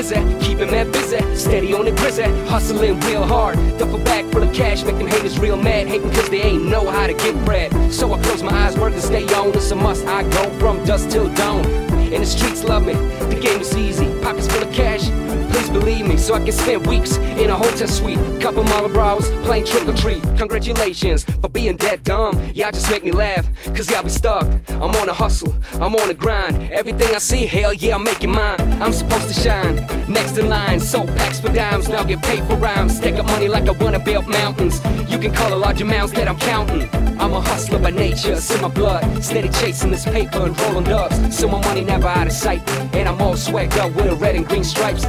busy, keeping that busy, steady on the grizzly, hustling real hard. Duffel bag full of cash, make them haters real mad, hating cause they ain't know how to get bread. So I close my eyes, work and stay on. It's a must. I go from dusk till dawn. And the streets love me. The game is easy, believe me, so I can spend weeks in a hotel suite. Couple Marlboros, playing trick or treat. Congratulations for being that dumb. Y'all just make me laugh, cause y'all be stuck. I'm on a hustle, I'm on a grind. Everything I see, hell yeah, I'm making mine. I'm supposed to shine. Next in line, sold packs for dimes. Now get paid for rhymes. Stack up money like I wanna build mountains. You can call a large amounts that I'm counting. I'm a hustler by nature, it's in my blood. Steady chasing this paper and rolling dubs. So my money never out of sight. And I'm all swagged up with a red and green stripes.